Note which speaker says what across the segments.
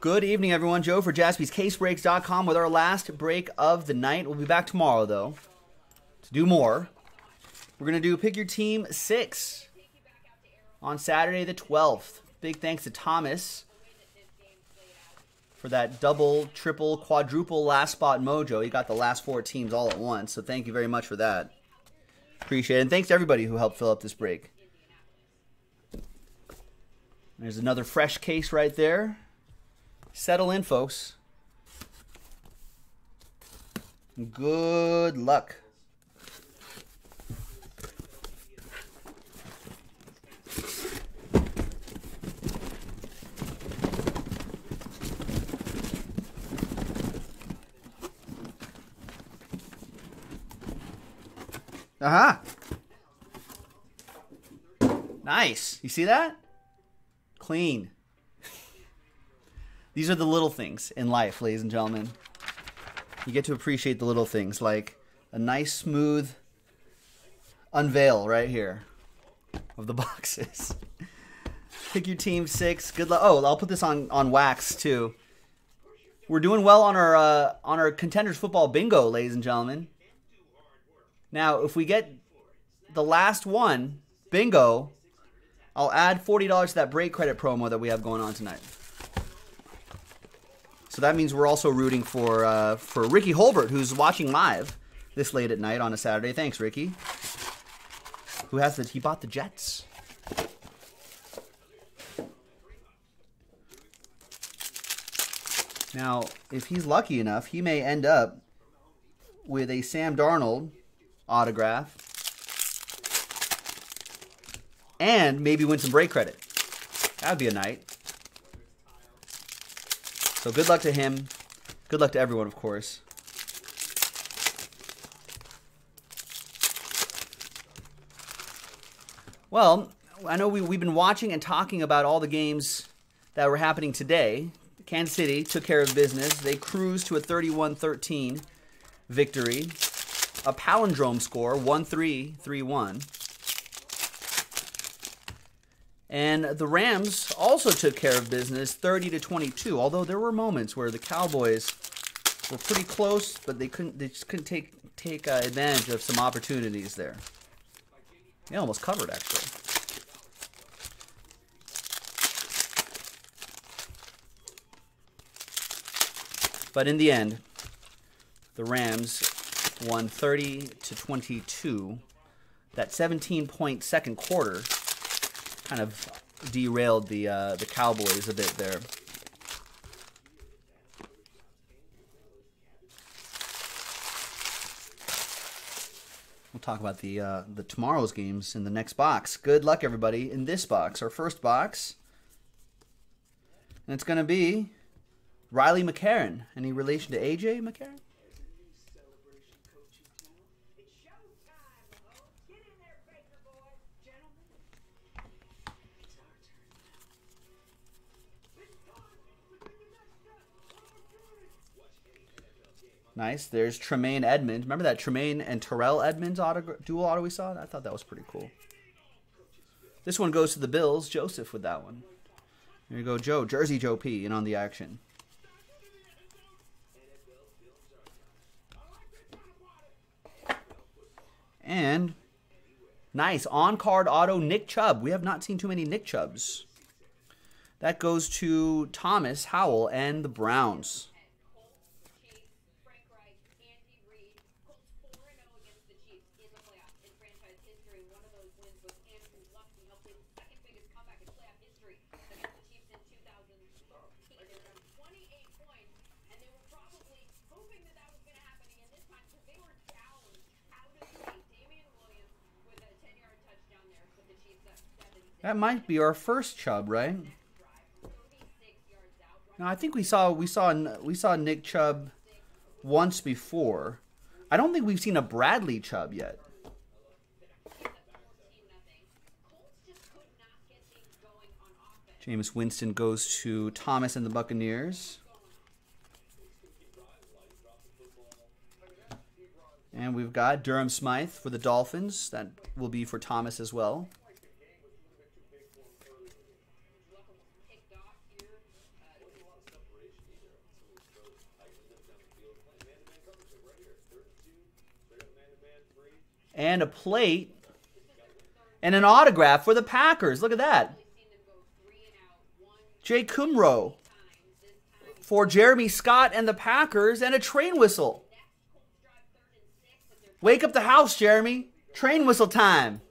Speaker 1: Good evening, everyone. Joe for jaspyscasebreaks.com with our last break of the night. We'll be back tomorrow, though, to do more. We're going to do Pick Your Team 6 on Saturday the 12th. Big thanks to Thomas for that double, triple, quadruple last spot mojo. He got the last four teams all at once, so thank you very much for that. Appreciate it. And thanks to everybody who helped fill up this break. There's another fresh case right there. Settle in, folks. Good luck. Uh huh. Nice. You see that? Clean. These are the little things in life, ladies and gentlemen. You get to appreciate the little things, like a nice, smooth unveil right here of the boxes. Pick your team six. Good luck. Oh, I'll put this on on wax too. We're doing well on our uh, on our contenders football bingo, ladies and gentlemen. Now, if we get the last one, bingo, I'll add $40 to that break credit promo that we have going on tonight. So that means we're also rooting for uh, for Ricky Holbert, who's watching live this late at night on a Saturday. Thanks, Ricky. Who has the he bought the Jets. Now, if he's lucky enough, he may end up with a Sam Darnold autograph, and maybe win some break credit. That would be a night. So good luck to him. Good luck to everyone, of course. Well, I know we, we've been watching and talking about all the games that were happening today. Kansas City took care of business. They cruised to a 31 13 victory a palindrome score, 1 3 3 1. And the Rams also took care of business 30 to 22, although there were moments where the Cowboys were pretty close, but they couldn't they just couldn't take take uh, advantage of some opportunities there. They almost covered actually. But in the end, the Rams won 30 to 22. That 17 point second quarter kind of derailed the uh, the Cowboys a bit there. We'll talk about the uh, the tomorrow's games in the next box. Good luck, everybody, in this box, our first box. And it's going to be Riley McCarron. Any relation to AJ McCarron? Nice. There's Tremaine Edmunds. Remember that Tremaine and Terrell Edmunds auto, dual auto we saw? I thought that was pretty cool. This one goes to the Bills. Joseph with that one. Here you go, Joe. Jersey Joe P. in on the action. And nice on card auto Nick Chubb. We have not seen too many Nick Chubbs. That goes to Thomas Howell and the Browns. That might be our first Chubb, right? No, I think we saw we saw we saw Nick Chubb once before. I don't think we've seen a Bradley Chubb yet. Jameis Winston goes to Thomas and the Buccaneers. And we've got Durham Smythe for the Dolphins. That will be for Thomas as well. And a plate. And an autograph for the Packers. Look at that. Jake Kumerow for Jeremy Scott and the Packers, and a train whistle. Wake up the house, Jeremy. Train whistle time.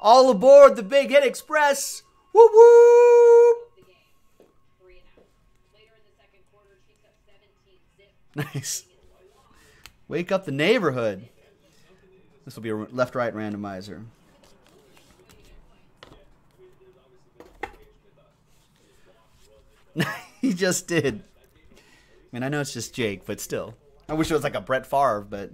Speaker 1: All aboard the Big Hit Express. Woo woo! Nice. Wake up the neighborhood. This will be a left right randomizer. he just did. I mean, I know it's just Jake, but still. I wish it was like a Brett Favre, but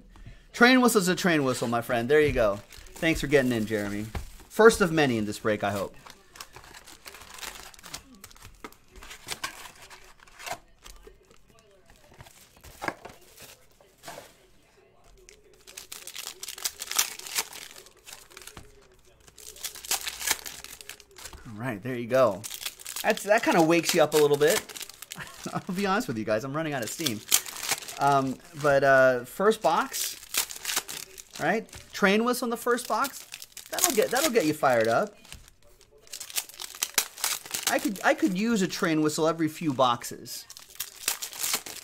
Speaker 1: train whistle's a train whistle, my friend. There you go. Thanks for getting in, Jeremy. First of many in this break, I hope. All right, there you go. That's that kind of wakes you up a little bit. I'll be honest with you guys, I'm running out of steam. Um, but uh, first box, right? Train whistle in the first box. That'll get that'll get you fired up. I could I could use a train whistle every few boxes.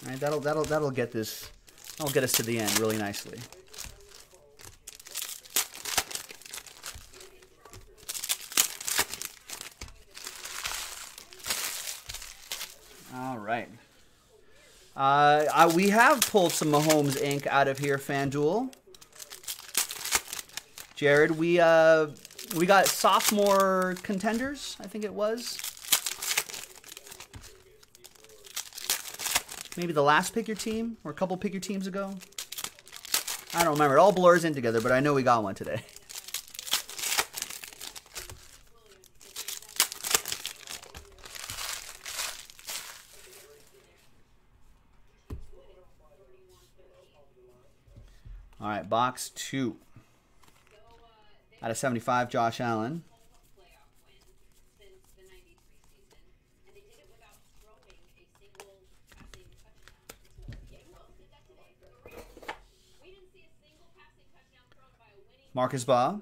Speaker 1: Right? That'll that'll that'll get this. That'll get us to the end really nicely. All right. Uh, I, we have pulled some Mahomes ink out of here, FanDuel. Jared, we uh, we got sophomore contenders, I think it was. Maybe the last pick your team or a couple pick your teams ago. I don't remember. It all blurs in together, but I know we got one today. All right, box two. Out of 75, Josh Allen. Marcus Baugh.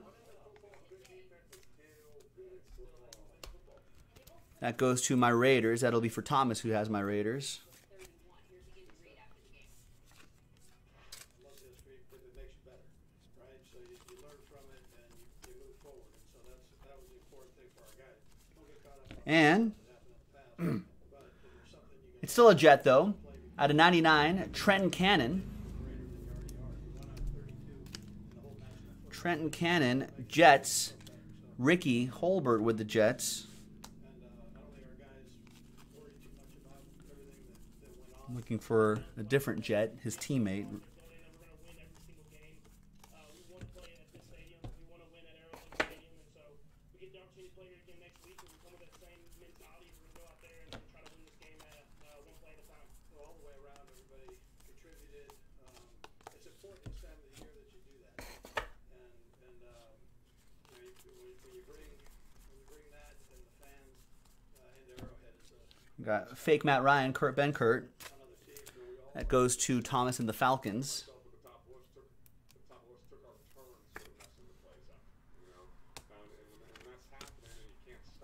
Speaker 1: That goes to my Raiders. That'll be for Thomas, who has my Raiders. And jet, though. Out of 99, Trenton Cannon. Trenton Cannon, Jets. Ricky Holbert with the Jets. Looking for a different jet, his teammate. Got fake Matt Ryan, Kurt Benkert. That goes to Thomas and the Falcons.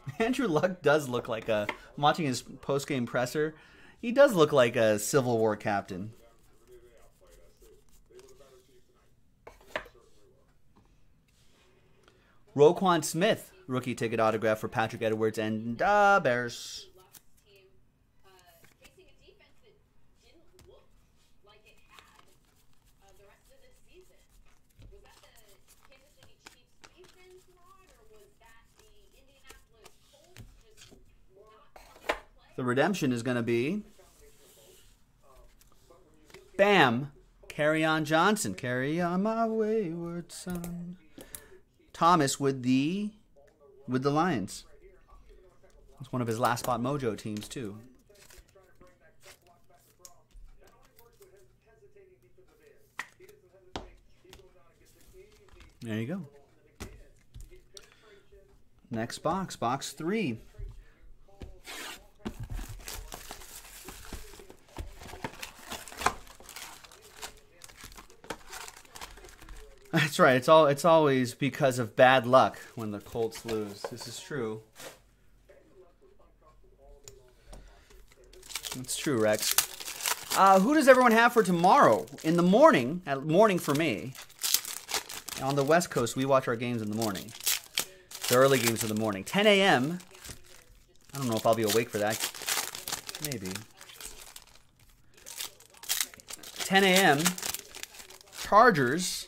Speaker 1: Andrew Luck does look like a. I'm watching his post game presser. He does look like a Civil War captain. Roquan Smith, rookie ticket autograph for Patrick Edwards and uh, Bears. The redemption is going to be Bam. Kerryon Johnson. Carry on my wayward son. Thomas with the with the Lions. It's one of his last spot mojo teams too. There you go. Next box, box three. That's right. It's all it's always because of bad luck when the Colts lose. This is true. That's true, Rex. Uh, who does everyone have for tomorrow? In the morning, at morning for me. On the West Coast, we watch our games in the morning. The early games in the morning. 10 a.m. I don't know if I'll be awake for that. Maybe. 10 a.m. Chargers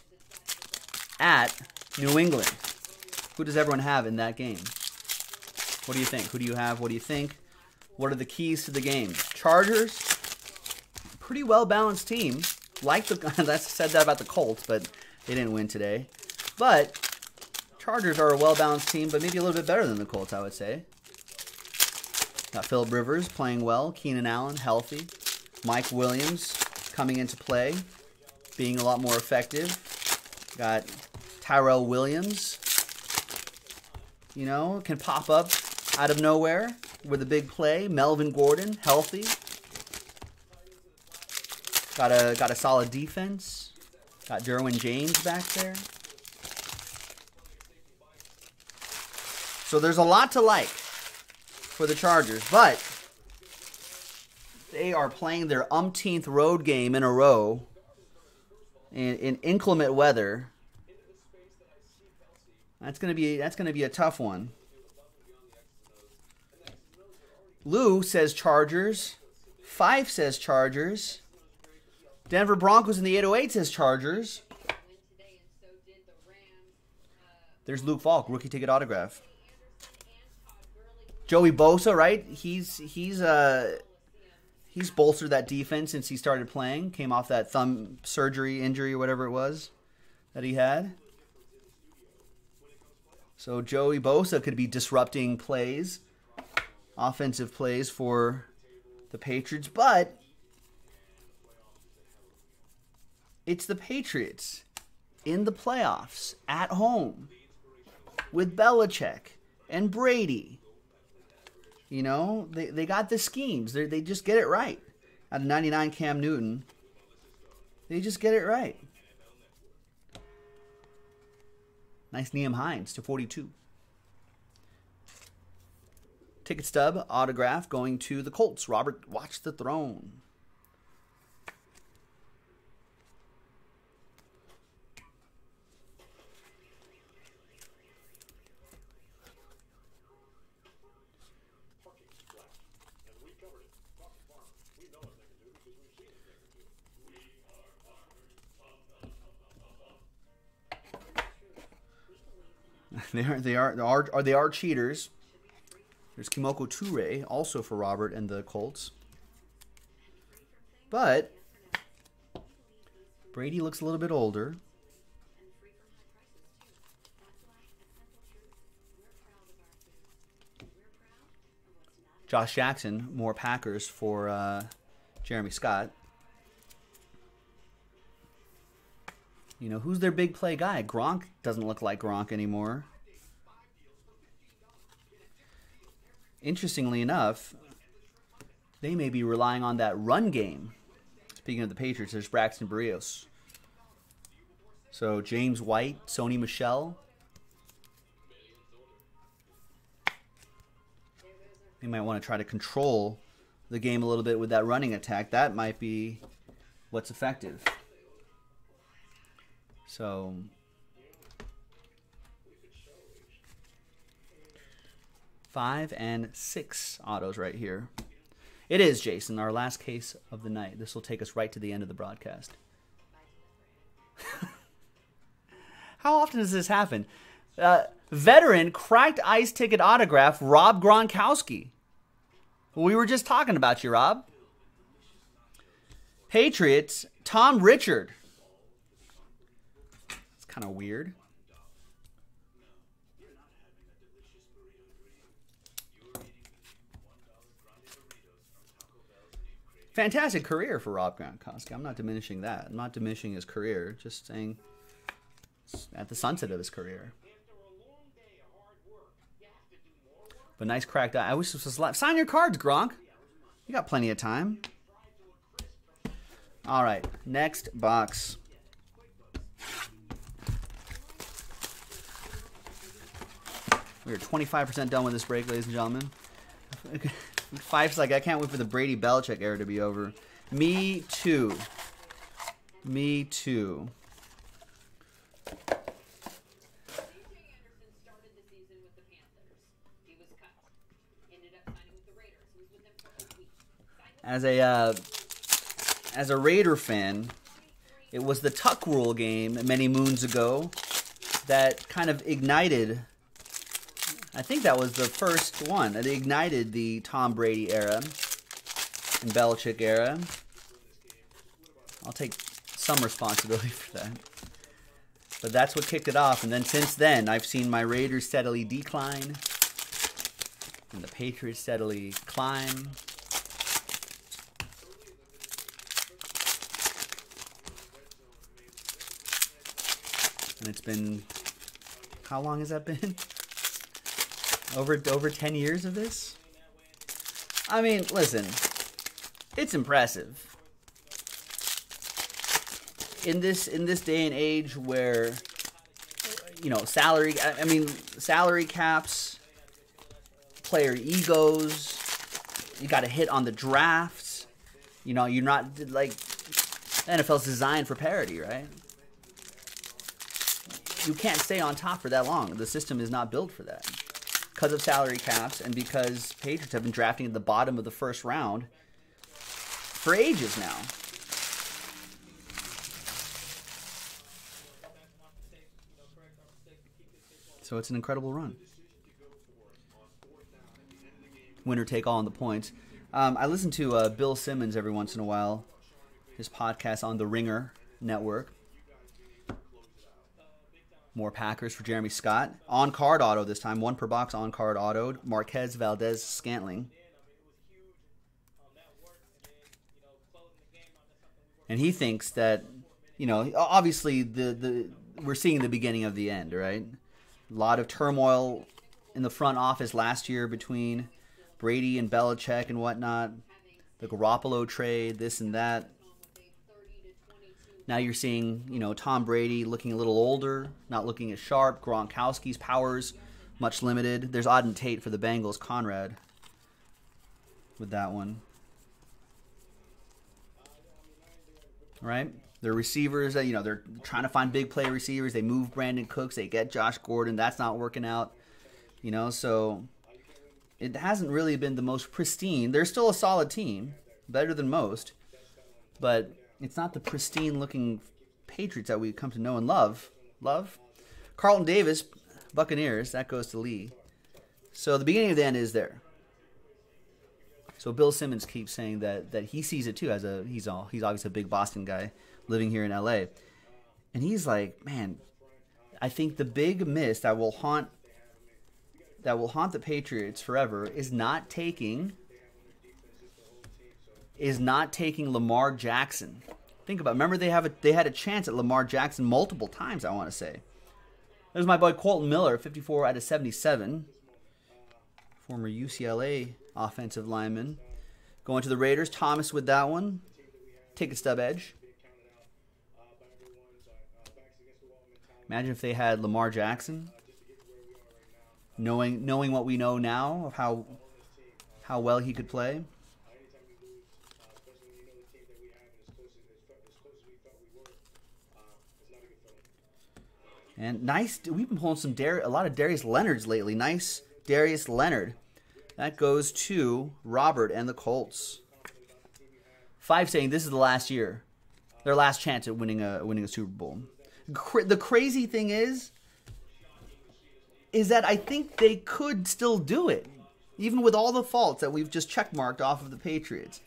Speaker 1: at New England. Who does everyone have in that game? What do you think? Who do you have? What do you think? What are the keys to the game? Chargers, pretty well balanced team. Like the that's said that about the Colts, but they didn't win today. But Chargers are a well balanced team, but maybe a little bit better than the Colts, I would say. Got Philip Rivers playing well, Keenan Allen healthy, Mike Williams coming into play, being a lot more effective. Got Tyrell Williams, you know, can pop up out of nowhere with a big play. Melvin Gordon, healthy. Got a got a solid defense. Got Derwin James back there. So there's a lot to like for the Chargers, but they are playing their umpteenth road game in a row in, in inclement weather. That's gonna be that's gonna be a tough one. Lou says Chargers. Fife says Chargers. Denver Broncos in the 808 says Chargers. There's Luke Falk, rookie ticket autograph. Joey Bosa, right? He's he's uh he's bolstered that defense since he started playing. Came off that thumb surgery injury or whatever it was that he had. So Joey Bosa could be disrupting plays, offensive plays for the Patriots, but it's the Patriots in the playoffs at home with Belichick and Brady. You know, they, they got the schemes. They they just get it right. Out of 99 Cam Newton, they just get it right. Nice Nyheim Hines to 42. Ticket stub autograph going to the Colts. Robert, watch the throne. They are they are are, they are cheaters. There's Kemoko Turay also for Robert and the Colts. But Brady looks a little bit older. Josh Jackson, more Packers for uh, Jeremy Scott. You know, who's their big play guy? Gronk doesn't look like Gronk anymore. Interestingly enough, they may be relying on that run game. Speaking of the Patriots, there's Braxton Berrios. So James White, Sony Michel. They might want to try to control the game a little bit with that running attack. That might be what's effective. So five and six autos right here. It is, Jason, our last case of the night. This will take us right to the end of the broadcast. How often does this happen? Uh, veteran cracked ice ticket autograph Rob Gronkowski. We were just talking about you, Rob. Patriots, Tom Richard. It's kind of weird. fantastic career for Rob Gronkowski. I'm not diminishing that. I'm not diminishing his career. Just saying, at the sunset of his career. But nice cracked eye. I wish this was live. Sign your cards, Gronk. You got plenty of time. All right, next box. We are 25% done with this break, ladies and gentlemen. Five's like, I can't wait for the Brady Belichick era to be over. Me too. Me too. As a uh, as a Raider fan, it was the Tuck Rule game many moons ago that kind of ignited. I think that was the first one that ignited the Tom Brady era and Belichick era. I'll take some responsibility for that. But that's what kicked it off. And then since then, I've seen my Raiders steadily decline and the Patriots steadily climb. And it's been how long has that been? over over 10 years of this? I mean, listen. It's impressive. In this in this day and age where you know, salary I mean, salary caps, player egos, you got to hit on the drafts. You know, you're not like NFL's designed for parity, right? you can't stay on top for that long. The system is not built for that because of salary caps and because Patriots have been drafting at the bottom of the first round for ages now. So it's an incredible run. Winner take all on the points. Um, I listen to uh, Bill Simmons every once in a while, his podcast on the Ringer Network. More Packers for Jeremy Scott. On card auto this time, one per box on card auto. Marquez Valdes-Scantling. And he thinks that, you know, obviously the, the we're seeing the beginning of the end, right? A lot of turmoil in the front office last year between Brady and Belichick and whatnot. The Garoppolo trade, this and that. Now you're seeing, you know, Tom Brady looking a little older, not looking as sharp. Gronkowski's powers much limited. There's Auden Tate for the Bengals, Conrad with that one. Right? They're receivers that, you know, they're trying to find big play receivers. They move Brandin Cooks, they get Josh Gordon. That's not working out. You know, so it hasn't really been the most pristine. They're still a solid team, better than most. But it's not the pristine looking Patriots that we come to know and love. Love. Carlton Davis, Buccaneers, that goes to Lee. So the beginning of the end is there. So Bill Simmons keeps saying that that he sees it too as a he's all he's obviously a big Boston guy living here in LA. And he's like, man, I think the big miss that will haunt that will haunt the Patriots forever is not taking is not taking Lamar Jackson. Think about. It. Remember they have a, they had a chance at Lamar Jackson multiple times. I want to say. There's my boy Kolton Miller, 54 out of 77, former UCLA offensive lineman. Going to the Raiders. Thomas with that one. Take a stub edge. Imagine if they had Lamar Jackson. Knowing knowing what we know now of how how well he could play. And nice, we've been pulling some Dar- a lot of Darius Leonards lately. Nice Darius Leonard. That goes to Robert and the Colts. Five saying this is the last year, their last chance at winning a winning a Super Bowl. Cra- the crazy thing is, is that I think they could still do it, even with all the faults that we've just checkmarked off of the Patriots.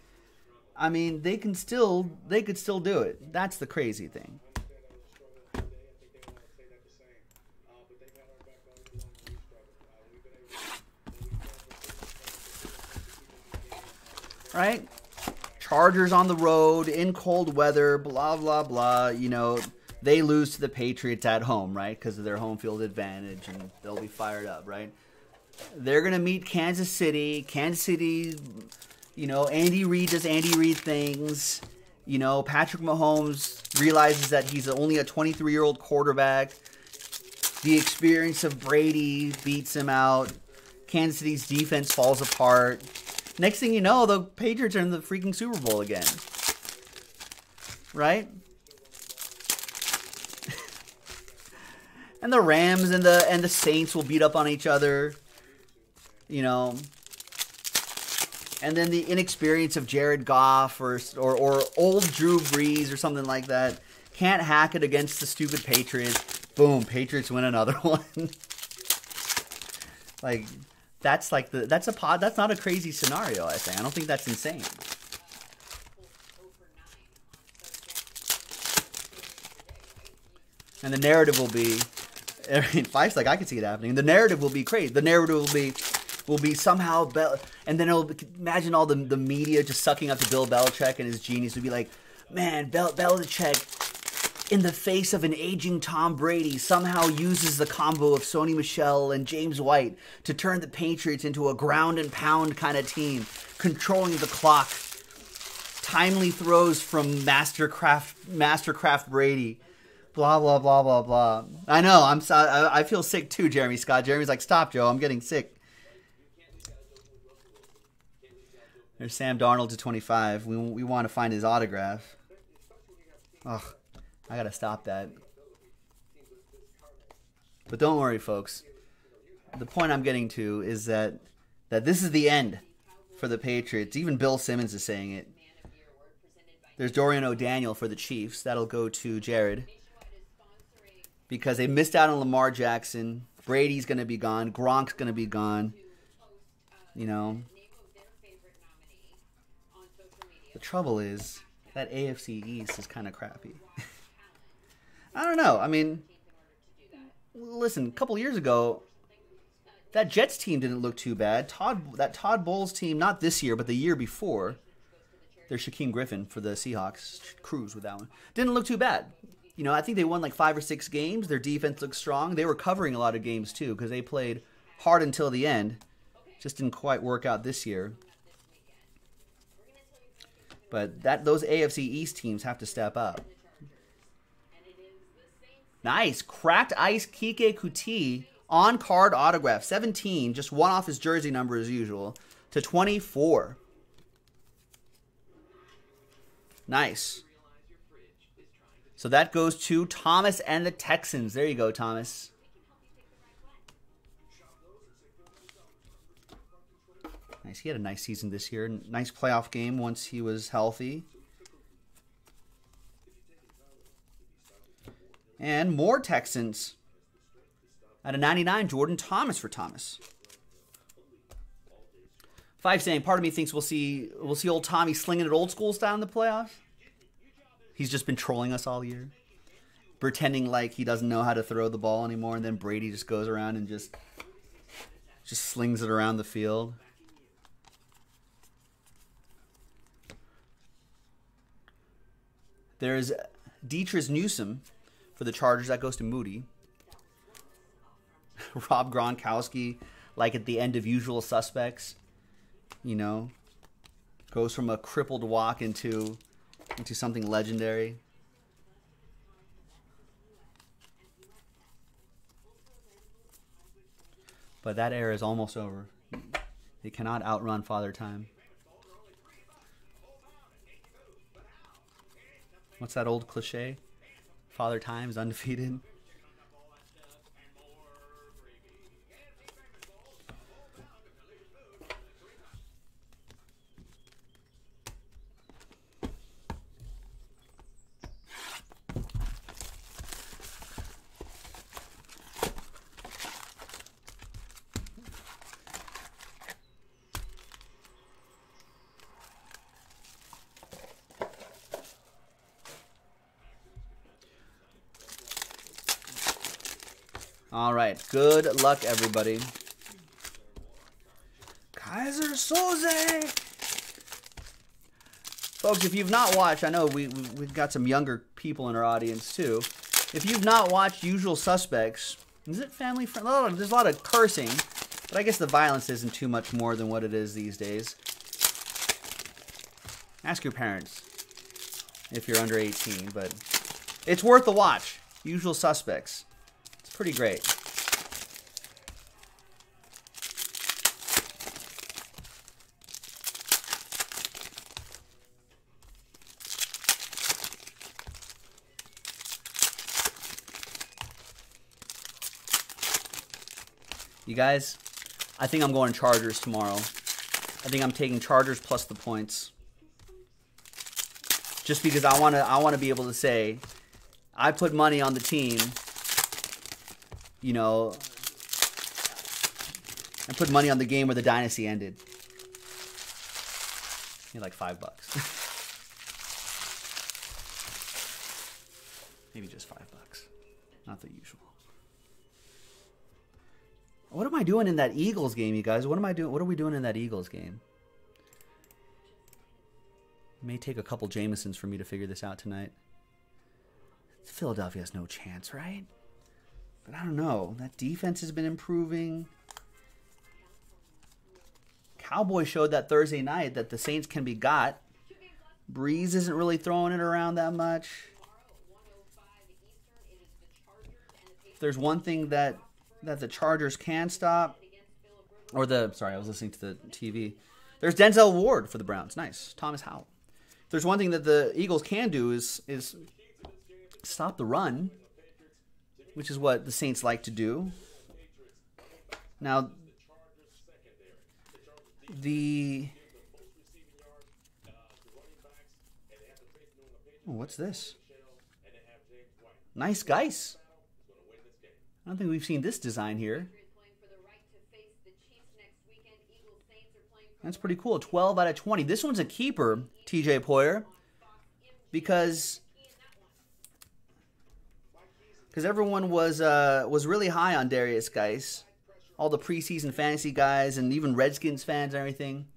Speaker 1: I mean, they can still they could still do it. That's the crazy thing. Right? Chargers on the road in cold weather, blah, blah, blah. You know, they lose to the Patriots at home, right? Because of their home field advantage, and they'll be fired up, right? They're going to meet Kansas City. Kansas City, you know, Andy Reid does Andy Reid things. You know, Patrick Mahomes realizes that he's only a 23 year old quarterback. The experience of Brady beats him out. Kansas City's defense falls apart. Next thing you know, the Patriots are in the freaking Super Bowl again. Right? and the Rams and the and the Saints will beat up on each other. You know. And then the inexperience of Jared Goff or or, or old Drew Brees or something like that can't hack it against the stupid Patriots. Boom, Patriots win another one. like that's like the that's a pod that's not a crazy scenario, I think. I don't think that's insane. And the narrative will be I mean, Fife's like I can see it happening. The narrative will be crazy. The narrative will be will be somehow Bel- and then it'll imagine all the the media just sucking up to Bill Belichick and his genius would be like, man, Bel- Belichick in the face of an aging Tom Brady, somehow uses the combo of Sony Michel and James White to turn the Patriots into a ground and pound kind of team, controlling the clock. Timely throws from Mastercraft Mastercraft Brady. Blah blah blah blah blah. I know. I'm. I, I feel sick too, Jeremy Scott. Jeremy's like, stop, Joe. I'm getting sick. There's Sam Darnold to 25. We we want to find his autograph. Ugh. I gotta stop that. But don't worry, folks. The point I'm getting to is that that this is the end for the Patriots. Even Bill Simmons is saying it. There's Dorian O'Daniel for the Chiefs. That'll go to Jared. Because they missed out on Lamar Jackson. Brady's going to be gone. Gronk's going to be gone. You know. The trouble is that AFC East is kind of crappy. I don't know. I mean, listen, a couple years ago, that Jets team didn't look too bad. Todd, that Todd Bowles team, not this year, but the year before, there's Shaquem Griffin for the Seahawks. Cruise with that one. Didn't look too bad. You know, I think they won like five or six games. Their defense looked strong. They were covering a lot of games too because they played hard until the end. Just didn't quite work out this year. But that those AFC East teams have to step up. Nice. Cracked ice Keke Coutee on card autograph. 17, just one off his jersey number as usual, to 24. Nice. So that goes to Thomas and the Texans. There you go, Thomas. Nice. He had a nice season this year. Nice playoff game once he was healthy. And more Texans. At a 99, Jordan Thomas for Thomas. Five saying, part of me thinks we'll see we'll see old Tommy slinging it old school style in the playoffs. He's just been trolling us all year, pretending like he doesn't know how to throw the ball anymore, and then Brady just goes around and just just slings it around the field. There's Detrez Newsome for the Chargers. That goes to Moody. Rob Gronkowski, like at the end of Usual Suspects, you know, goes from a crippled walk into into something legendary. But that era is almost over. They cannot outrun Father Time. What's that old cliche? Father Time is undefeated. All right. Good luck, everybody. Keyser Söze. Folks, if you've not watched, I know we, we've got some younger people in our audience too. If you've not watched Usual Suspects, is it family friendly? Oh, there's a lot of cursing, but I guess the violence isn't too much more than what it is these days. Ask your parents if you're under 18, but it's worth the watch. Usual Suspects It's pretty great. You guys, I think I'm going Chargers tomorrow. I think I'm taking Chargers plus the points. Just because I want to I want to be able to say I put money on the team. You know, I put money on the game where the dynasty ended. Maybe like 5 bucks. Maybe just 5 I doing in that Eagles game, you guys? What am I doing? What are we doing in that Eagles game? It may take a couple Jamesons for me to figure this out tonight. Philadelphia has no chance, right? But I don't know. That defense has been improving. Cowboys showed that Thursday night that the Saints can be got. Brees isn't really throwing it around that much. If there's one thing that that the Chargers can stop, or the sorry, I was listening to the TV. There's Denzel Ward for the Browns. Nice, Thomas Howell. If there's one thing that the Eagles can do is is stop the run, which is what the Saints like to do. Now, the what's this? Nice guys. I don't think we've seen this design here. That's pretty cool. 12 out of 20. This one's a keeper, TJ Poyer, because because everyone was uh, was really high on Derrius Guice, all the preseason fantasy guys, and even Redskins fans and everything.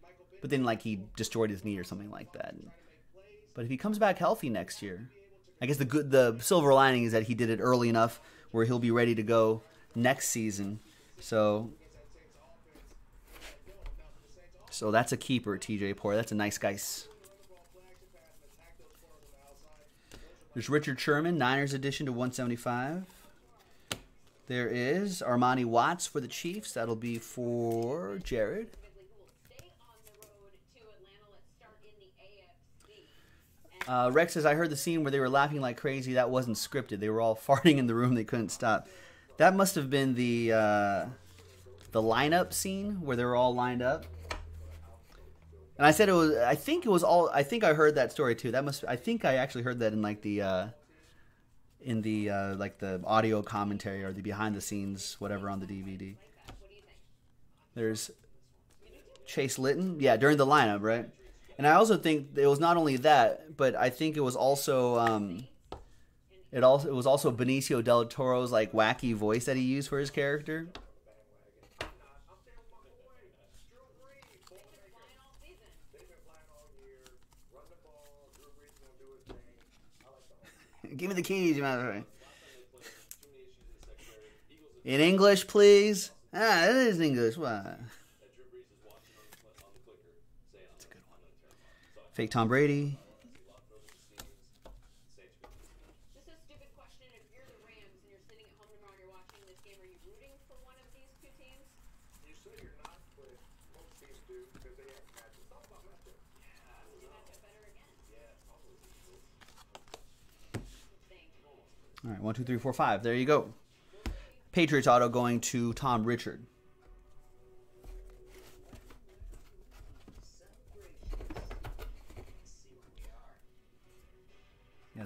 Speaker 1: But then, like, he destroyed his knee or something like that. But if he comes back healthy next year, I guess the good the silver lining is that he did it early enough where he'll be ready to go next season. So so that's a keeper, TJ Poyer. That's a nice guys. There's Richard Sherman, Niners edition to 175. There is Armani Watts for the Chiefs. That'll be for Jared. Uh, Rex says, I heard the scene where they were laughing like crazy. That wasn't scripted. They were all farting in the room. They couldn't stop. That must have been the uh, the lineup scene where they were all lined up. And I said it was. I think it was all. I think I heard that story too. That must. I think I actually heard that in like the uh, in the uh, like the audio commentary or the behind the scenes whatever on the DVD. There's Chase Litton. Yeah, during the lineup, right? And I also think it was not only that, but I think it was also um, it also it was also Benicio del Toro's like wacky voice that he used for his character. Give me the keys, you In English, please. Ah, it is English. Why? Fake Tom Brady. All right, one, two, three, four, five. There you go. Patriots auto going to Tom Richard.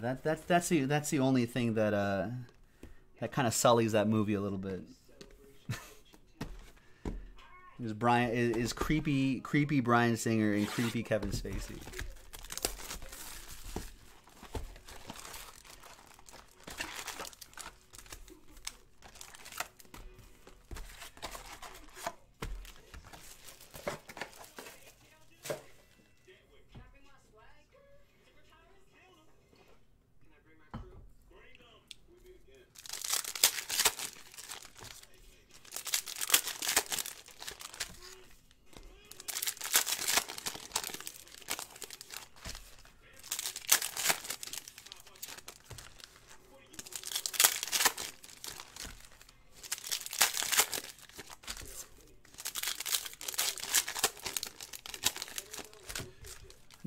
Speaker 1: That that's that's the that's the only thing that uh that kind of sullies that movie a little bit. is Brian is, is creepy creepy Bryan Singer and creepy Kevin Spacey.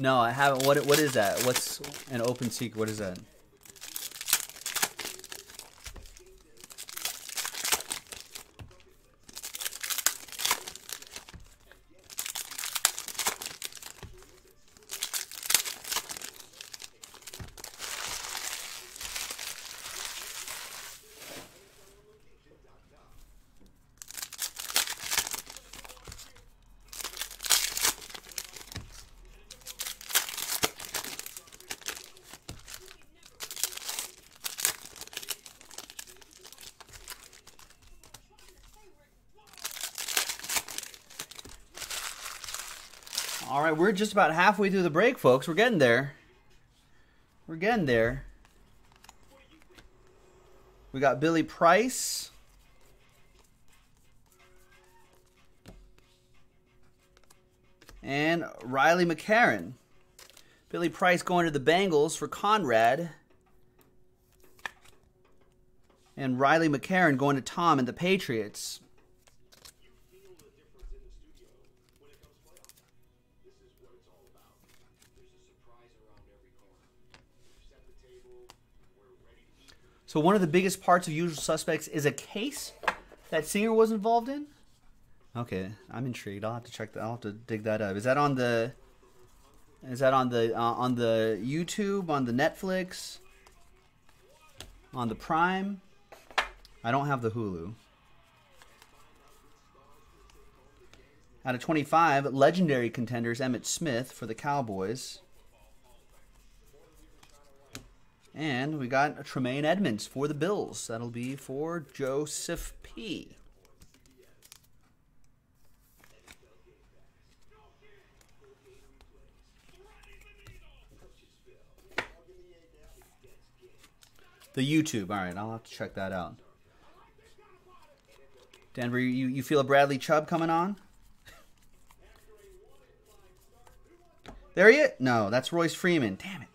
Speaker 1: No, I haven't. What what is that? What's an open secret? What is that? All right, we're just about halfway through the break, folks. We're getting there. We're getting there. We got Billy Price. And Riley McCarron. Billy Price going to the Bengals for Conrad. And Riley McCarron going to Tom and the Patriots. So one of the biggest parts of Usual Suspects is a case that Singer was involved in. Okay, I'm intrigued. I'll have to check that. I'll have to dig that up. Is that on the? Is that on the uh, on the YouTube on the Netflix? On the Prime? I don't have the Hulu. Out of 25, legendary contenders Emmitt Smith for the Cowboys. And we got Tremaine Edmunds for the Bills. That'll be for Joseph P. The YouTube. All right, I'll have to check that out. Denver, you, you feel a Bradley Chubb coming on? There he is. No, that's Royce Freeman. Damn it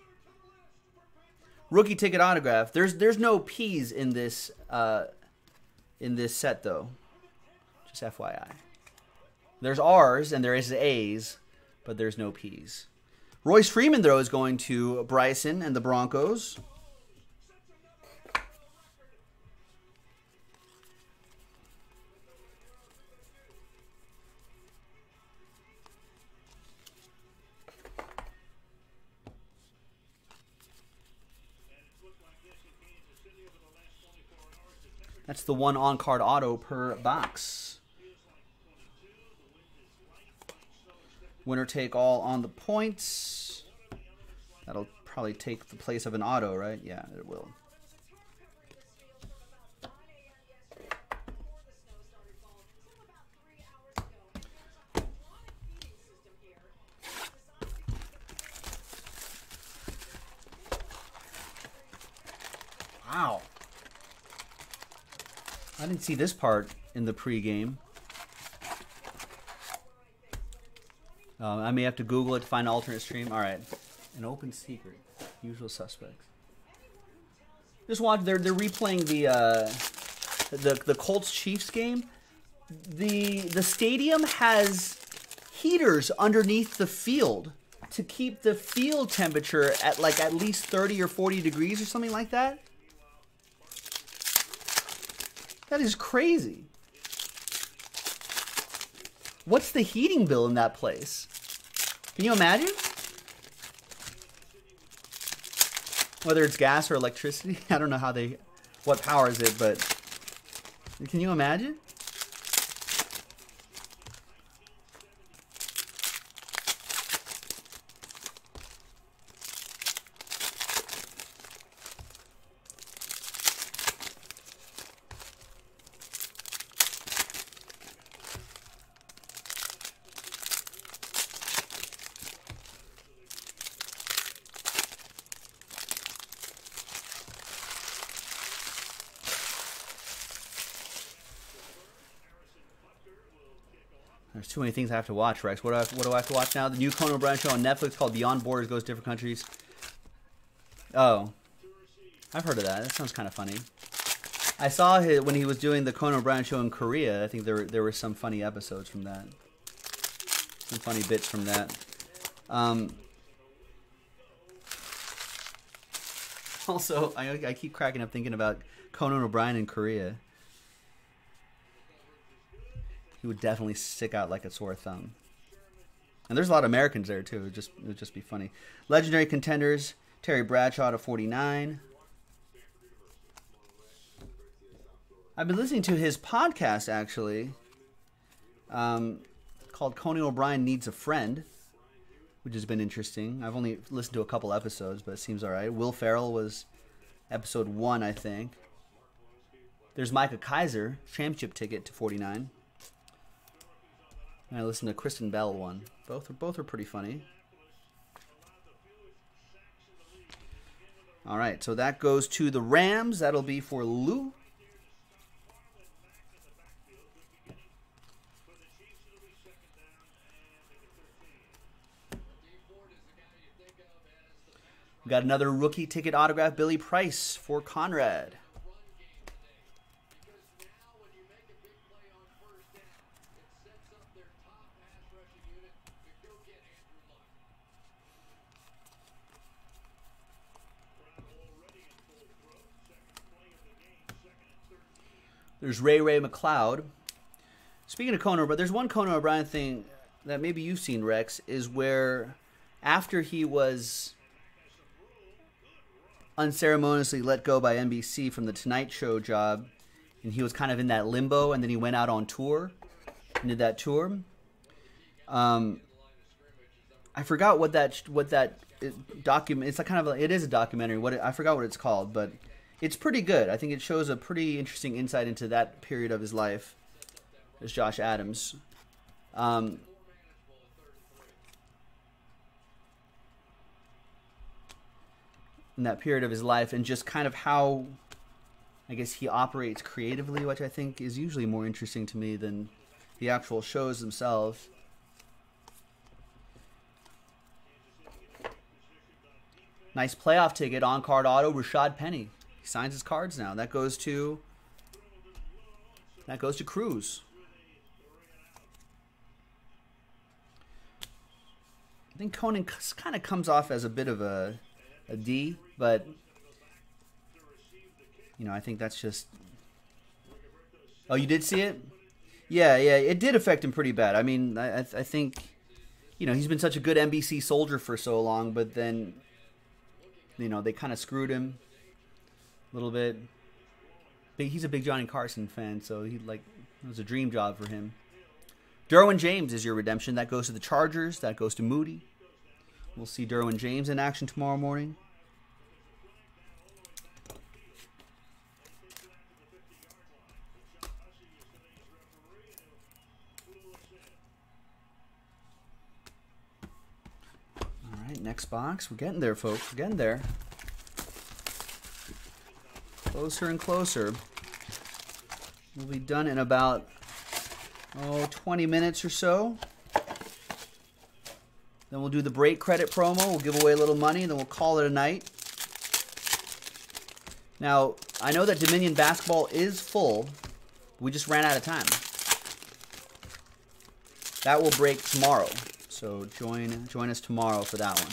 Speaker 1: rookie ticket autograph. There's there's no P's in this uh, in this set though. Just FYI. There's R's and there is A's, but there's no P's. Royce Freeman though is going to Bryson and the Broncos. The one on card auto per box. Winner take all on the points. That'll probably take the place of an auto, right? Yeah, it will. Wow. I didn't see this part in the pregame. Um, I may have to Google it to find an alternate stream. All right, an open secret. Usual suspects. Just watch. They're they're replaying the uh, the the Colts Chiefs game. The the stadium has heaters underneath the field to keep the field temperature at like at least 30 or 40 degrees or something like that. That is crazy. What's the heating bill in that place? Can you imagine? Whether it's gas or electricity, I don't know how they, what powers it, but can you imagine? There's too many things I have to watch, Rex. What do I, what do I have to watch now? The new Conan O'Brien show on Netflix called Beyond Borders Goes to Different Countries. Oh. I've heard of that. That sounds kind of funny. I saw his, when he was doing the Conan O'Brien show in Korea. I think there, there were some funny episodes from that. Some funny bits from that. Um, also, I, I keep cracking up thinking about Conan O'Brien in Korea. He would definitely stick out like a sore thumb. And there's a lot of Americans there too. It would just it would just be funny. Legendary contenders: Terry Bradshaw to 49. I've been listening to his podcast actually, um, called Conan O'Brien Needs a Friend, which has been interesting. I've only listened to a couple episodes, but it seems all right. Will Ferrell was episode one, I think. There's Micah Kiser, championship ticket to 49. And I listened to Kristen Bell one. Both are both are pretty funny. All right, so that goes to the Rams. That'll be for Lou. Got another rookie ticket autograph, Billy Price for Conrad. There's Ray Ray McCloud. Speaking of Conan, but there's one Conan O'Brien thing that maybe you've seen, Rex, is where after he was unceremoniously let go by NBC from the Tonight Show job, and he was kind of in that limbo, and then he went out on tour and did that tour. Um, I forgot what that what that document. It's a kind of a, it is a documentary. What it, I forgot what it's called, but it's pretty good. I think it shows a pretty interesting insight into that period of his life. As Josh Adams. Um, in that period of his life and just kind of how I guess he operates creatively, which I think is usually more interesting to me than the actual shows themselves. Nice playoff ticket on card auto, Rashad Penny. He signs his cards now. That goes to that goes to Cruz. I think Conan kind of comes off as a bit of a a D, but you know, I think that's just. Oh, you did see it? Yeah, yeah, it did affect him pretty bad. I mean, I, I think, you know, he's been such a good NBC soldier for so long, but then, you know, they kind of screwed him little bit. But he's a big Johnny Carson fan, so he like it was a dream job for him. Derwin James is your redemption. That goes to the Chargers. That goes to Moody. We'll see Derwin James in action tomorrow morning. All right, next box. We're getting there, folks. We're getting there. Closer and closer. We'll be done in about, oh, 20 minutes or so. Then we'll do the break credit promo. We'll give away a little money, and then we'll call it a night. Now, I know that Dominion basketball is full. We just ran out of time. That will break tomorrow. So join join us tomorrow for that one.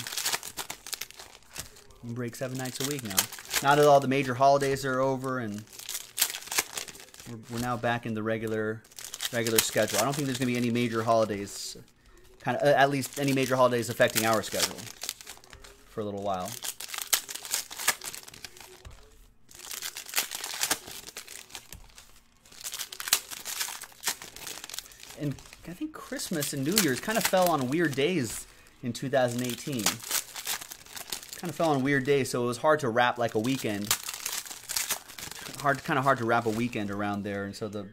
Speaker 1: We break seven nights a week now. Now that all the major holidays are over and we're, we're now back in the regular regular schedule. I don't think there's going to be any major holidays kind of at least any major holidays affecting our schedule for a little while. And I think Christmas and New Year's kind of fell on weird days in 2018. Kind of fell on weird days, so it was hard to wrap like a weekend. Hard, kind of hard to wrap a weekend around there, and so the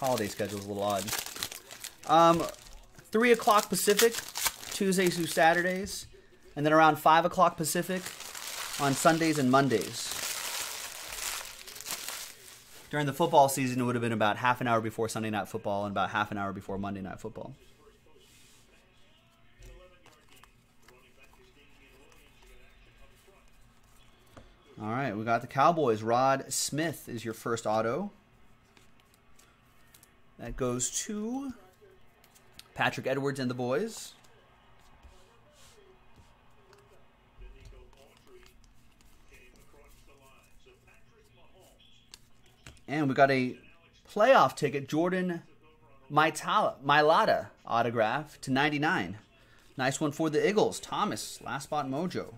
Speaker 1: holiday schedule is a little odd. Um, 3 o'clock Pacific, Tuesdays through Saturdays, and then around 5 o'clock Pacific on Sundays and Mondays. During the football season, it would have been about half an hour before Sunday Night Football and about half an hour before Monday Night Football. All right, we got the Cowboys. Rod Smith is your first auto. That goes to Patrick Edwards and the boys. And we got a playoff ticket, Jordan Mailata autograph to 99. Nice one for the Eagles. Thomas, last spot mojo.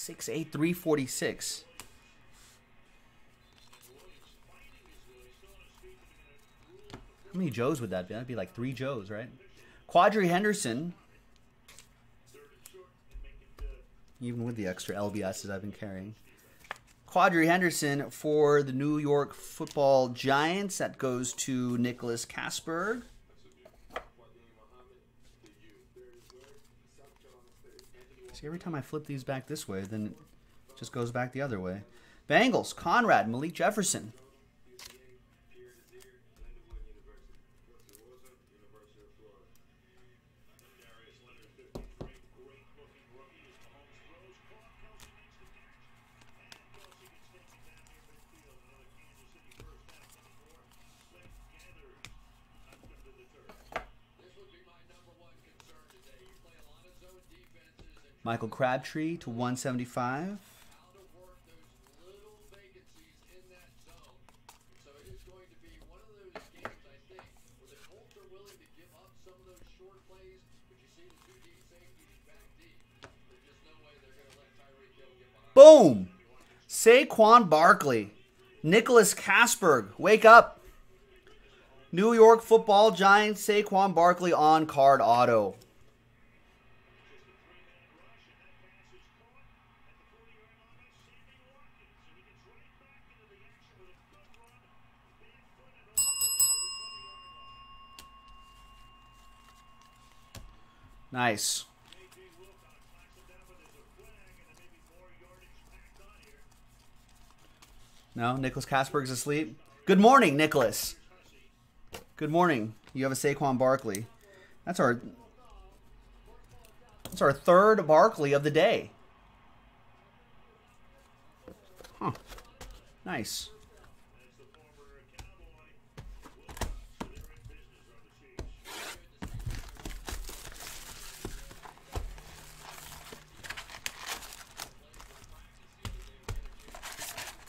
Speaker 1: Six eight three forty six. How many Joes would that be? That'd be like three Joes, right? Quadree Henderson. Even with the extra LBSs I've been carrying. Quadree Henderson for the New York Football Giants. That goes to Nicholas Kasberg. See, every time I flip these back this way, then it just goes back the other way. Bengals, Conrad, Malik Jefferson. Michael Crabtree to 175. Boom! Saquon Barkley. Nicholas Kasberg. Wake up. New York football giant Saquon Barkley on card auto. Nice. No, Nicholas Kasberg's asleep. Good morning, Nicholas. Good morning. You have a Saquon Barkley. That's our that's our third Barkley of the day. Huh. Nice.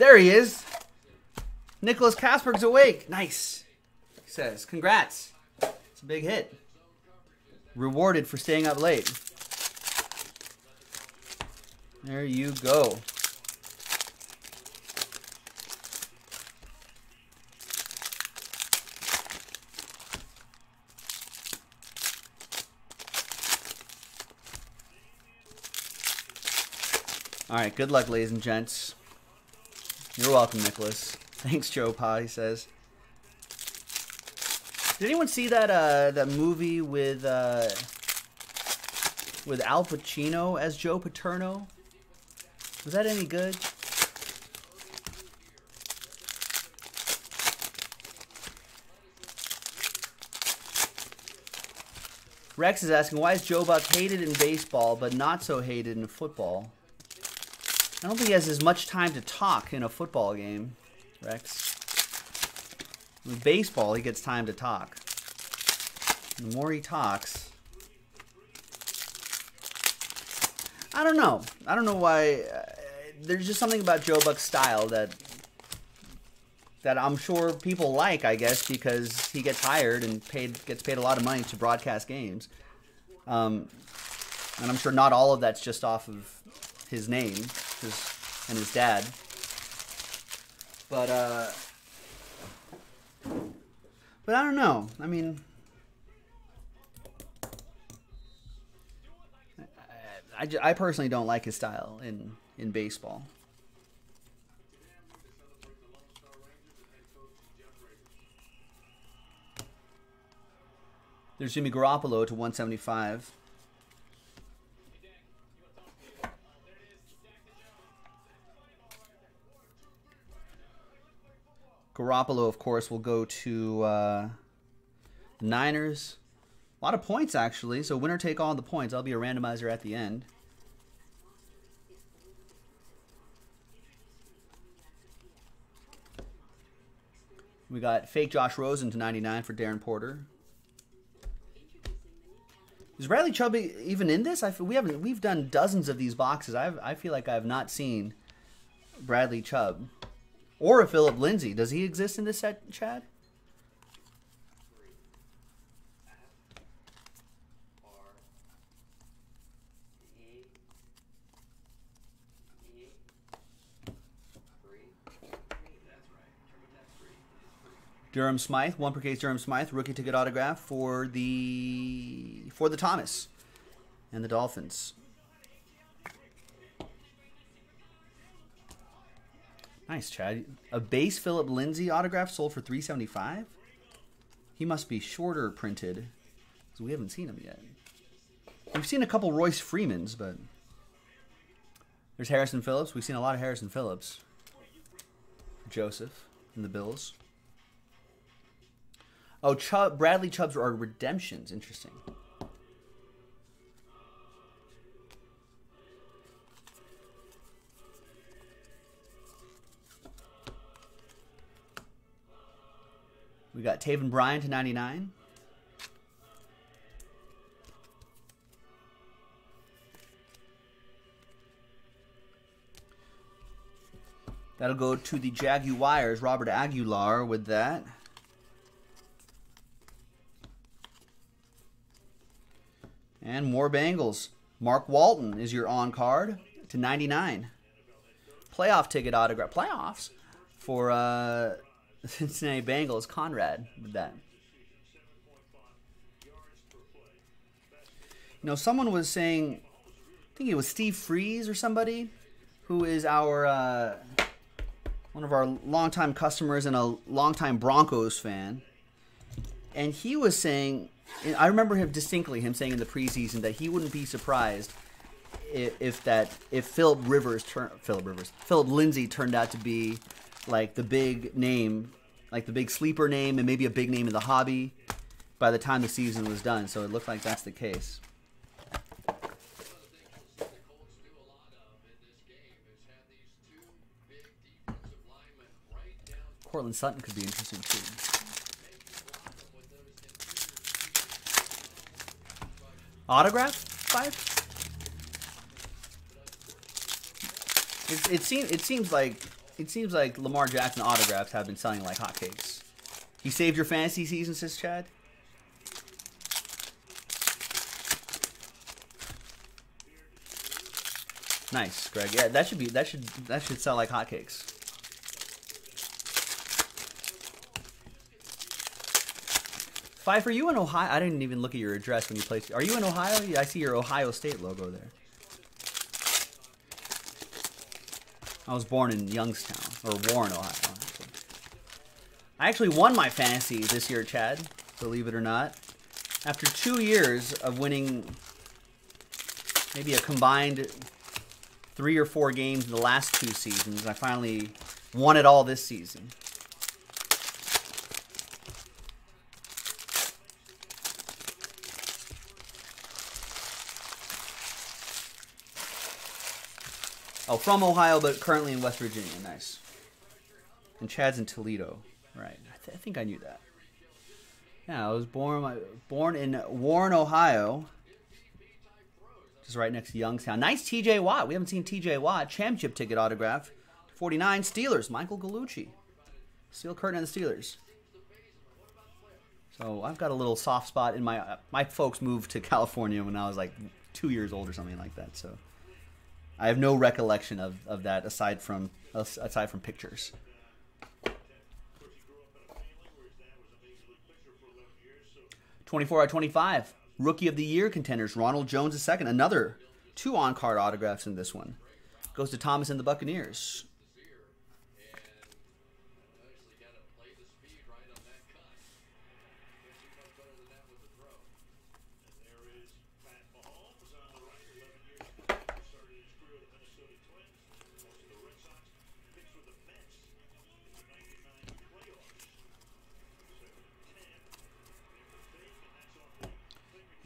Speaker 1: There he is. Nicholas Kasberg's awake. Nice. He says, congrats. It's a big hit. Rewarded for staying up late. There you go. All right, good luck, ladies and gents. You're welcome, Nicholas. Thanks, Joe Pa, he says. Did anyone see that uh, that movie with uh, with Al Pacino as Joe Paterno? Was that any good? Rex is asking why is Joe Buck hated in baseball but not so hated in football? I don't think he has as much time to talk in a football game, Rex. In baseball, he gets time to talk. The more he talks, I don't know. I don't know why. Uh, there's just something about Joe Buck's style that that I'm sure people like. I guess because he gets hired and paid gets paid a lot of money to broadcast games. Um, and I'm sure not all of that's just off of his name his, and his dad. But uh, but I don't know. I mean, I, I, I personally don't like his style in in baseball. There's Jimmy Garoppolo to 175. Garoppolo, of course, will go to uh, Niners. A lot of points, actually. So winner take all the points. I'll be a randomizer at the end. We got fake Josh Rosen to 99 for Darren Porter. Is Bradley Chubb even in this? I we haven't. We've done dozens of these boxes. I've, I feel like I have not seen Bradley Chubb or a Phillip Lindsay. Does he exist in this set, Chad? Durham Smythe, one per case. Durham Smythe, rookie ticket autograph for the for the Thomas and the Dolphins. Nice, Chad. A base Phillip Lindsay autograph sold for three seventy five. He must be shorter printed, because we haven't seen him yet. We've seen a couple Royce Freemans, but there's Harrison Phillips. We've seen a lot of Harrison Phillips. Joseph and the Bills. Oh, Chubb, Bradley Chubbs are redemptions. Interesting. We got Taven Bryan to 99. That'll go to the Jaguars. Robert Aguilar with that. And more Bengals. Mark Walton is your on card to 99. Playoff ticket autograph. Playoffs for uh, Cincinnati Bengals. Conrad with that. You know, someone was saying, I think it was Steve Freeze or somebody, who is our uh, one of our longtime customers and a longtime Broncos fan, and he was saying I remember him distinctly him saying in the preseason that he wouldn't be surprised if, if that if Philip Rivers Philip Rivers Phillip Lindsay turned out to be like the big name, like the big sleeper name, and maybe a big name in the hobby by the time the season was done. So it looked like that's the case. Courtland Sutton could be interesting too. Autograph five. It, it seems it seems like it seems like Lamar Jackson autographs have been selling like hotcakes. He saved your fantasy season, says Chad. Nice, Greg. Yeah, that should be that should that should sell like hotcakes. Five for you in Ohio. I didn't even look at your address when you placed. Are you in Ohio? I see your Ohio State logo there. I was born in Youngstown or Warren, Ohio. I actually won my fantasy this year, Chad. Believe it or not, after two years of winning, maybe a combined three or four games in the last two seasons, I finally won it all this season. Oh, from Ohio, but currently in West Virginia. Nice. And Chad's in Toledo. Right. I, th- I think I knew that. Yeah, I was born born in Warren, Ohio. Just right next to Youngstown. Nice TJ Watt. We haven't seen TJ Watt. Championship ticket autograph. 49 Steelers. Michael Gallucci. Steel curtain and the Steelers. So I've got a little soft spot in my uh, my folks moved to California when I was like two years old or something like that. So I have no recollection of, of that aside from aside from pictures. Twenty-four out of twenty-five. Rookie of the Year contenders. Ronald Jones II. Another two on-card autographs in this one. Goes to Thomas and the Buccaneers.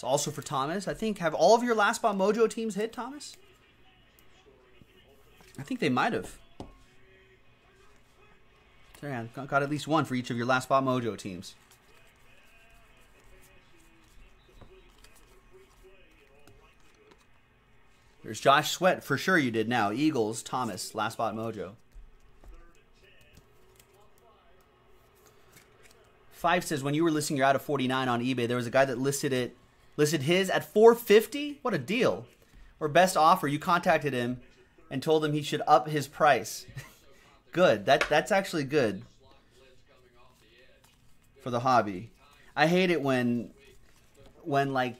Speaker 1: It's also for Thomas. I think, have all of your Last Spot Mojo teams hit, Thomas? I think they might have. Yeah, got at least one for each of your Last Spot Mojo teams. There's Josh Sweat. For sure you did now. Eagles, Thomas, Last Spot Mojo. Five says when you were listing your out of 49 on eBay, there was a guy that listed it listed his at 450. What a deal. Or best offer. You contacted him and told him he should up his price. good. That that's actually good for the hobby. I hate it when when like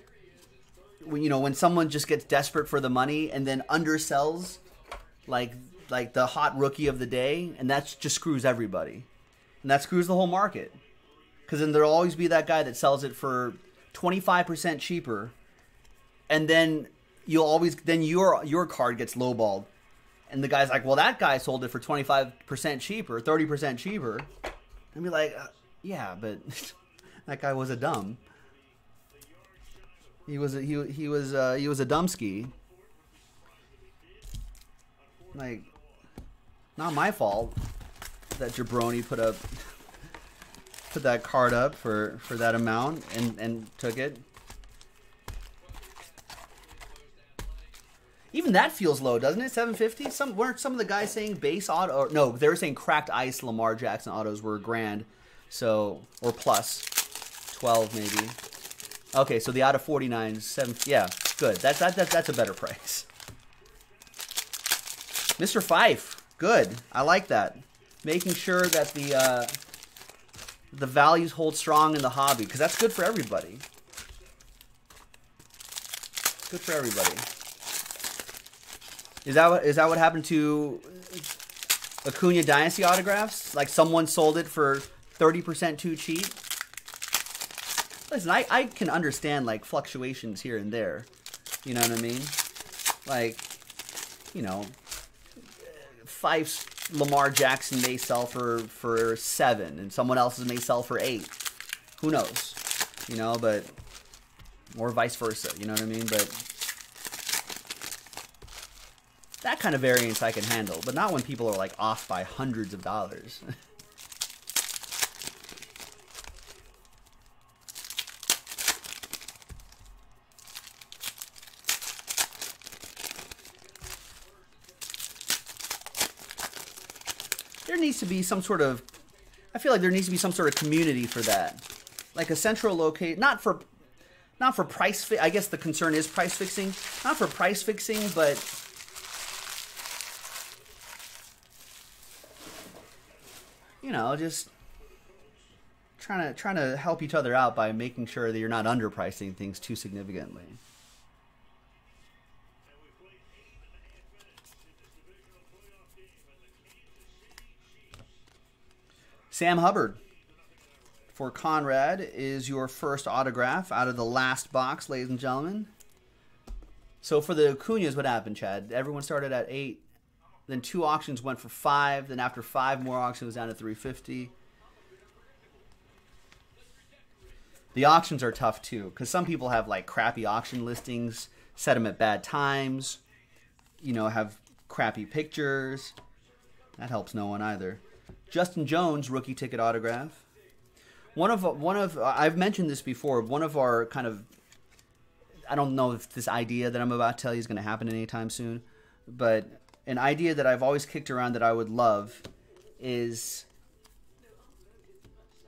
Speaker 1: when you know when someone just gets desperate for the money and then undersells like like the hot rookie of the day and that just screws everybody. And that screws the whole market because then there'll always be that guy that sells it for 25% cheaper and then you'll always then your your card gets lowballed. And the guy's like well that guy sold it for 25% cheaper 30% cheaper. And be like uh, yeah but that guy was a dumb. He was a, he, he was uh, he was a dumbski. Like not my fault that jabroni put up put that card up for for that amount and and took it. Even that feels low, doesn't it? 750. Some weren't some of the guys saying base auto no, they were saying cracked ice Lamar Jackson autos were grand. So or plus 12 maybe. Okay, so the out of 49 7 yeah, good. That's that, that that's a better price. Mr. Fife, good. I like that. Making sure that the uh, the values hold strong in the hobby because that's good for everybody. Good for everybody. Is that what is that what happened to Acuna Dynasty autographs? Like someone sold it for thirty percent too cheap. Listen, I, I can understand like fluctuations here and there. You know what I mean? Like, you know, five Lamar Jackson may sell for for seven, and someone else's may sell for eight. Who knows? You know, but or vice versa. You know what I mean? But that kind of variance I can handle, but not when people are like off by hundreds of dollars. needs to be some sort of I feel like there needs to be some sort of community for that. Like a central locate not for not for price fi- I guess the concern is price fixing. Not for price fixing, but you know, just trying to trying to help each other out by making sure that you're not underpricing things too significantly. Sam Hubbard for Conrad is your first autograph out of the last box, ladies and gentlemen. So for the Acuna's, what happened, Chad? Everyone started at eight. Then two auctions went for five. Then after five more auctions, was down to 350. The auctions are tough too, because some people have like crappy auction listings, set them at bad times, you know, have crappy pictures. That helps no one either. Justin Jones rookie ticket autograph. One of one of I've mentioned this before. One of our kind of I don't know if this idea that I'm about to tell you is going to happen anytime soon, but an idea that I've always kicked around that I would love is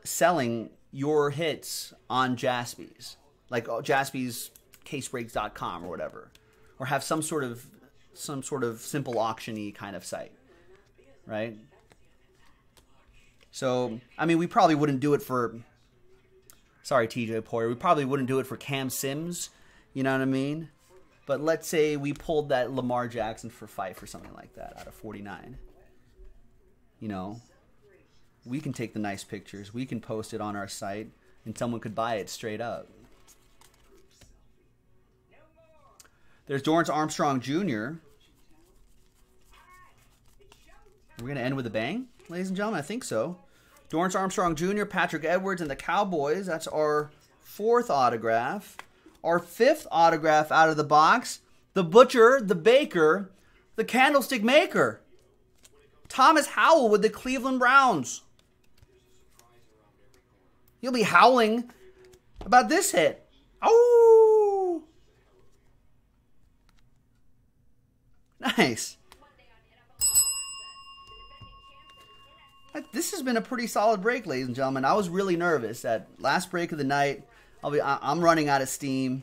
Speaker 1: selling your hits on Jaspys, like oh, Jaspys casebreaks.com or whatever, or have some sort of some sort of simple auctiony kind of site, right? So, I mean, we probably wouldn't do it for. Sorry, TJ Poyer. We probably wouldn't do it for Cam Sims. You know what I mean? But let's say we pulled that Lamar Jackson for Fife or something like that out of 49. You know, we can take the nice pictures. We can post it on our site, and someone could buy it straight up. There's Dorance Armstrong Jr. We're going to end with a bang? ladies and gentlemen? I think so. Dorance Armstrong Jr., Patrick Edwards, and the Cowboys. That's our fourth autograph. Our fifth autograph out of the box the butcher, the baker, the candlestick maker. Thomas Howell with the Cleveland Browns. You'll be howling about this hit. Oh! Nice. This has been a pretty solid break, ladies and gentlemen. I was really nervous at last break of the night. I'll be, I'm running out of steam.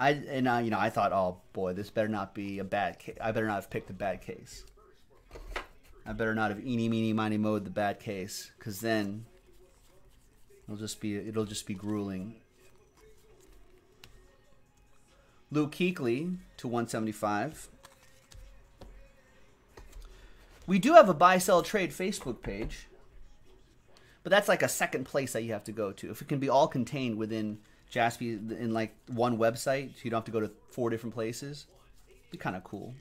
Speaker 1: I and I, you know, I thought, oh boy, this better not be a bad case. I better not have picked a bad case. I better not have eeny, meeny, miny, mowed the bad case, because then it'll just be it'll just be grueling. Luke Kuechly to 175. We do have a buy sell trade Facebook page, but that's like a second place that you have to go to. If it can be all contained within Jaspy in like one website, so you don't have to go to four different places. Be kind of cool.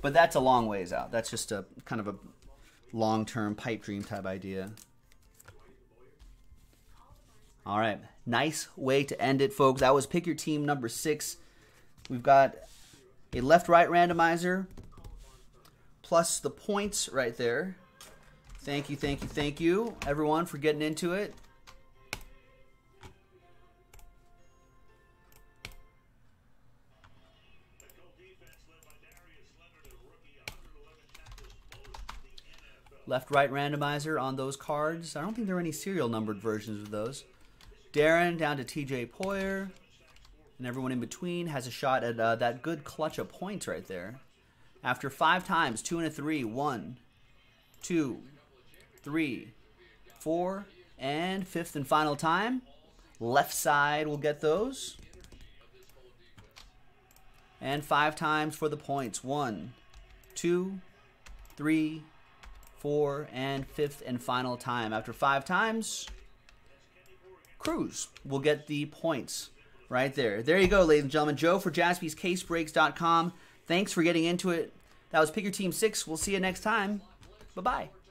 Speaker 1: But that's a long ways out. That's just a kind of a long-term pipe dream type idea. All right, nice way to end it, folks. That was pick your team number six. We've got a left-right randomizer plus the points right there. Thank you, thank you, thank you, everyone, for getting into it. Left right randomizer on those cards. I don't think there are any serial numbered versions of those. Darren down to TJ Poyer. And everyone in between has a shot at uh, that good clutch of points right there. After five times, two and a three, one, two, three, four, and fifth and final time. Left side will get those. And five times for the points. One, two, three, four, and fifth and final time. After five times, Cruz will get the points right there. There you go, ladies and gentlemen. Joe for jaspyscasebreaks.com. Thanks for getting into it. That was Pick Your Team 6. We'll see you next time. Bye-bye.